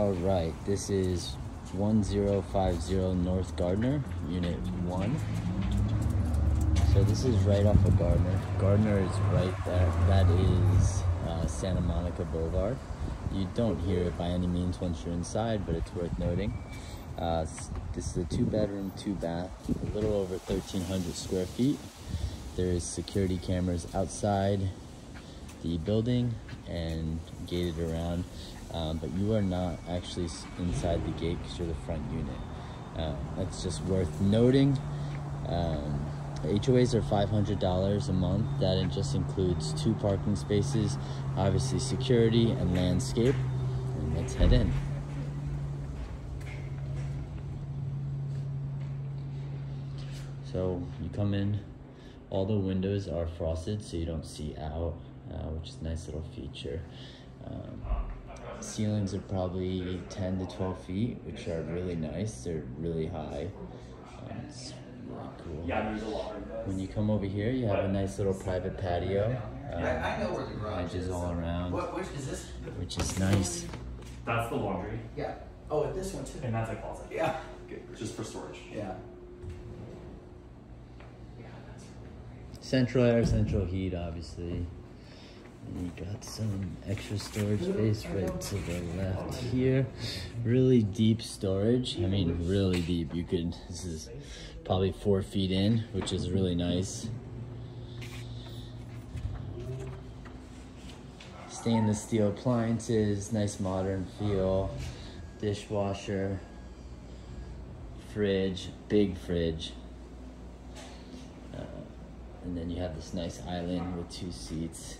All right, this is 1050 North Gardner, Unit 1. So this is right off of Gardner. Gardner is right there. That is uh, Santa Monica Boulevard. You don't hear it by any means once you're inside, but it's worth noting. Uh, this is a two bedroom, two bath, a little over 1,300 square feet. There is security cameras outside the building and gated around, um, but you are not actually inside the gate because you're the front unit. Uh, that's just worth noting. Um, HOAs are $500 a month. That just includes two parking spaces, obviously security and landscape. And let's head in. So you come in, all the windows are frosted so you don't see out, uh, which is a nice little feature. Um, ceilings are probably 10 to 12 feet, which are really nice. They're really high. Um, it's really cool. Yeah, there's a lot. When you come over here, you have a nice little private patio. Um, I, I know where the garage edges is. all around, What, which is this? which is nice. That's the laundry, Yeah. Oh, and this one too. and that's a closet. Yeah. Just for storage. Yeah. Central air, central heat, obviously. You got some extra storage space right to the left here. Really deep storage. I mean, really deep. You could, this is probably four feet in, which is really nice. Stainless steel appliances, nice modern feel. Dishwasher, fridge, big fridge. Uh, and then you have this nice island with two seats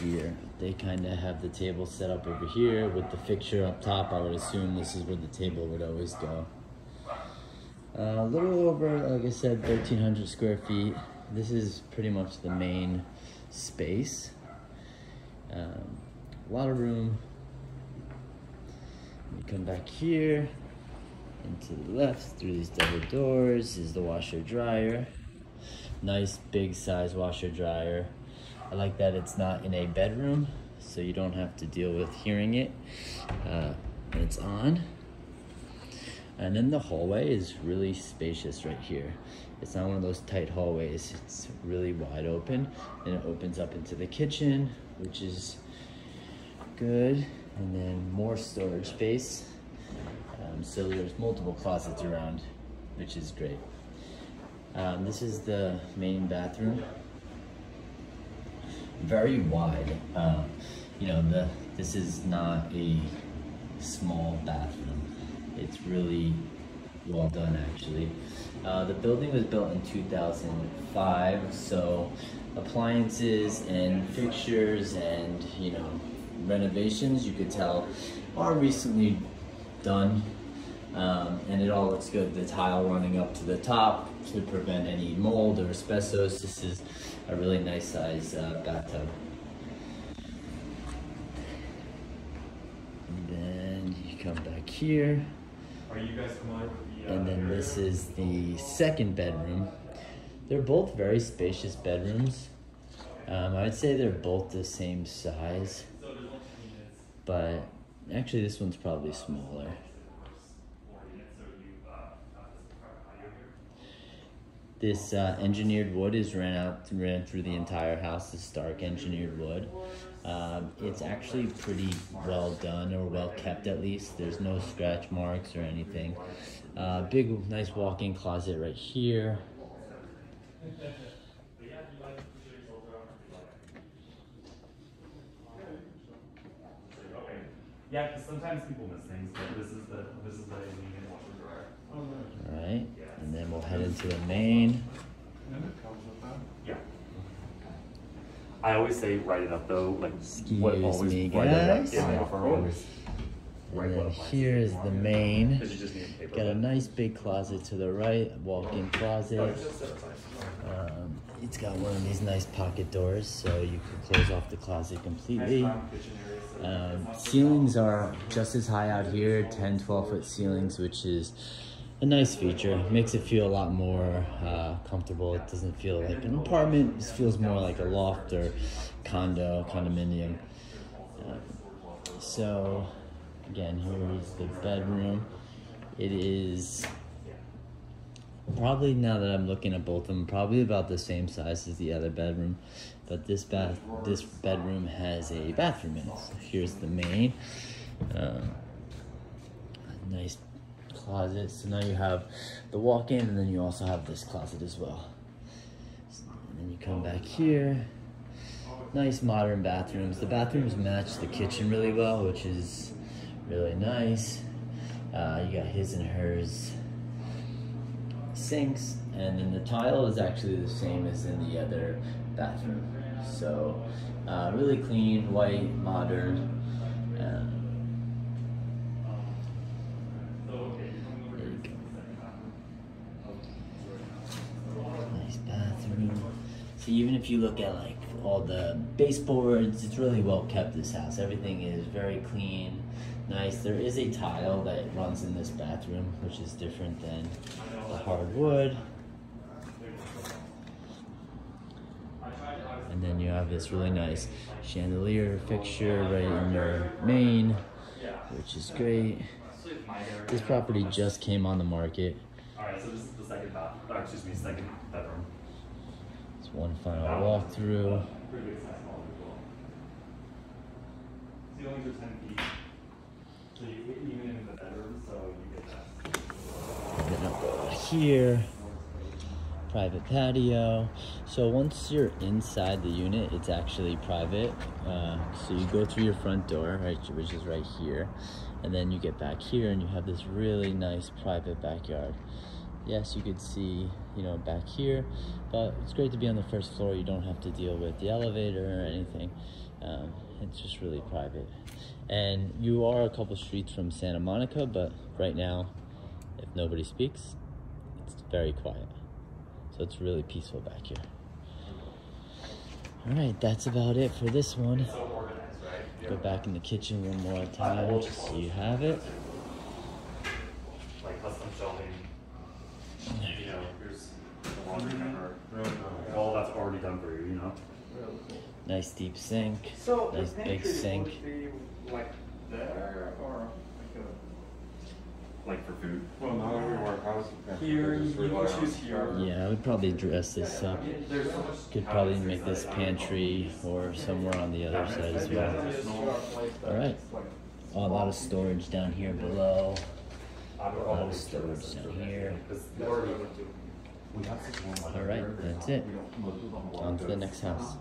here. They kind of have the table set up over here with the fixture up top. I would assume this is where the table would always go. Uh, a little over, like I said, 1,300 square feet. This is pretty much the main space. Um, a lot of room. Come back here, and to the left through these double doors is the washer dryer nice big size washer dryer i like that it's not in a bedroom so you don't have to deal with hearing it. Uh, when it's on. And then the hallway is really spacious right here. It's not one of those tight hallways. It's really wide open and it opens up into the kitchen which is good. And then more storage space. Um, so there's multiple closets around which is great. Um, this is the main bathroom. Very wide. Um, you know, the this is not a small bathroom. It's really well done, actually. Uh, the building was built in 2005, so appliances and fixtures and you know renovations you could tell are recently done um, and it all looks good. The tile running up to the top to prevent any mold or asbestos. This is a really nice size uh, bathtub. And then you come back here, Are you guys familiar with the? Uh, and then this is the second bedroom. They're both very spacious bedrooms. Um, I'd say they're both the same size, but actually this one's probably smaller. This uh, engineered wood is ran out ran through the entire house. This dark engineered wood. Um, it's actually pretty well done or well kept at least. There's no scratch marks or anything. Uh, big nice walk-in closet right here. Yeah, because sometimes people miss things, but this is the this is the leave-in washer dryer. All right, and then we'll head into the main. Yeah. I always say write it up though, like what always me, write it up guys. in the offer always. And then here is the main. Because you just need paper. Got a nice big closet to the right, walk-in closet. Um, it's got one of these nice pocket doors, so you can close off the closet completely. Um, ceilings are just as high out here, 10, 12 foot ceilings, which is a nice feature. Makes it feel a lot more uh, comfortable. It doesn't feel like an apartment. It feels more like a loft or condo, condominium. Um, so Again, here is the bedroom. It is probably now that I'm looking at both of them, probably about the same size as the other bedroom. But this bath, this bedroom has a bathroom in it. So here's the main. Um, nice closet. So now you have the walk-in, and then you also have this closet as well. And then you come back here. Nice modern bathrooms. The bathrooms match the kitchen really well, which is really nice. Uh, you got his and hers sinks, and then the tile is actually the same as in the other bathroom. So, uh, really clean, white, modern. Um, there you go. Nice bathroom. Even if you look at like all the baseboards, it's really well kept. This house, everything is very clean, nice. There is a tile that runs in this bathroom, which is different than the hardwood. And then you have this really nice chandelier fixture right in your main, which is great. This property just came on the market. Alright, so this is the second bath, uh, excuse me, second bedroom. One final walkthrough. Then I'll go here. Private patio. So once you're inside the unit, it's actually private. Uh, so you go through your front door, right, which is right here, and then you get back here, and you have this really nice private backyard. Yes, you could see, you know, back here, but it's great to be on the first floor. You don't have to deal with the elevator or anything. Um, it's just really private. And you are a couple streets from Santa Monica, but right now, if nobody speaks, it's very quiet. So it's really peaceful back here. All right, that's about it for this one. So organized, right? Go back in the kitchen one more time just so you have it. Like custom shelving. You know, here's the laundry counter. All that's already done for you, you know? Nice deep sink. So Nice the big sink. would be like there or like Like for food. Well, not everywhere has a a pantry. here? You just you rely can choose here. Yeah, I would probably dress this up. There's so much. Could probably make this pantry or somewhere on the other side as well. All right. Oh, a lot of storage down here below. A lot of storage down here. already. We have such one All right, that's it. On to the next house.